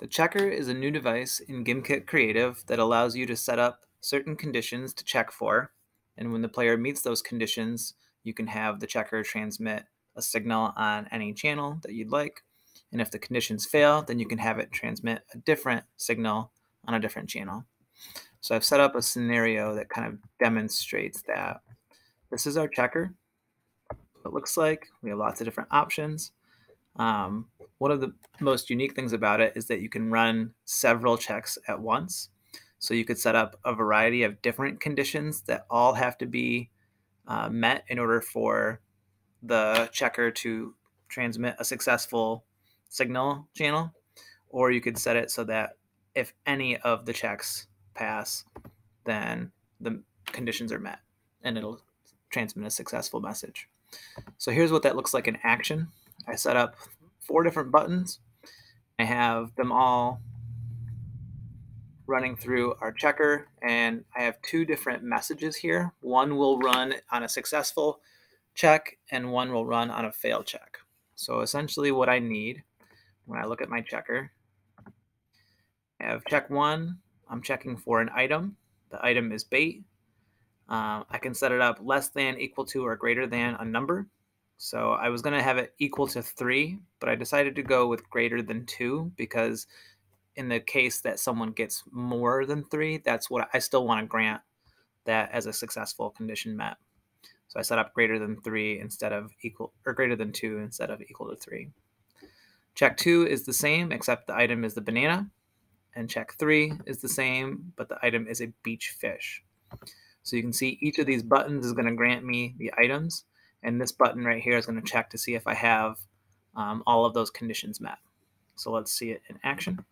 The checker is a new device in GimKit Creative that allows you to set up certain conditions to check for. And when the player meets those conditions, you can have the checker transmit a signal on any channel that you'd like. And if the conditions fail, then you can have it transmit a different signal on a different channel. So I've set up a scenario that kind of demonstrates that. This is our checker. It looks like we have lots of different options. Um, one of the most unique things about it is that you can run several checks at once. So you could set up a variety of different conditions that all have to be uh, met in order for the checker to transmit a successful signal channel. Or you could set it so that if any of the checks pass, then the conditions are met and it'll transmit a successful message. So here's what that looks like in action. I set up four different buttons. I have them all running through our checker and I have two different messages here. One will run on a successful check and one will run on a fail check. So essentially what I need when I look at my checker, I have check one, I'm checking for an item. The item is bait. Uh, I can set it up less than, equal to, or greater than a number. So I was going to have it equal to 3, but I decided to go with greater than 2 because in the case that someone gets more than 3, that's what I still want to grant that as a successful condition met. So I set up greater than 3 instead of equal or greater than 2 instead of equal to 3. Check 2 is the same except the item is the banana and check 3 is the same but the item is a beach fish. So you can see each of these buttons is going to grant me the items and this button right here is going to check to see if I have um, all of those conditions met. So let's see it in action.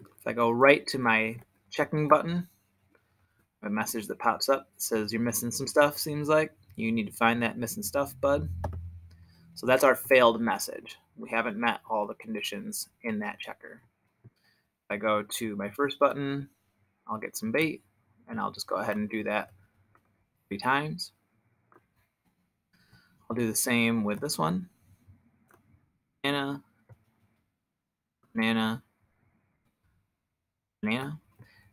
If I go right to my checking button, a message that pops up says you're missing some stuff, seems like. You need to find that missing stuff, bud. So that's our failed message. We haven't met all the conditions in that checker. If I go to my first button, I'll get some bait, and I'll just go ahead and do that three times. I'll do the same with this one. Banana, banana, banana.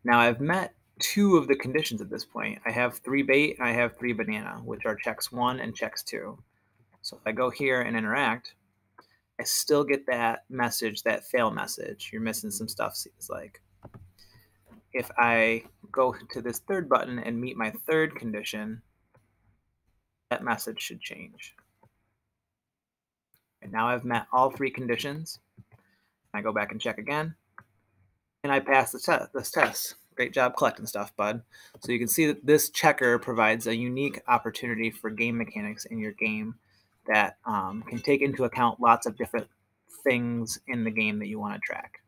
Now I've met two of the conditions at this point. I have three bait and I have three banana, which are checks one and checks two. So if I go here and interact, I still get that message, that fail message. You're missing some stuff, seems like if I go to this third button and meet my third condition, that message should change. And now I've met all three conditions. I go back and check again, and I pass this, te this test. Great job collecting stuff, bud. So you can see that this checker provides a unique opportunity for game mechanics in your game that um, can take into account lots of different things in the game that you want to track.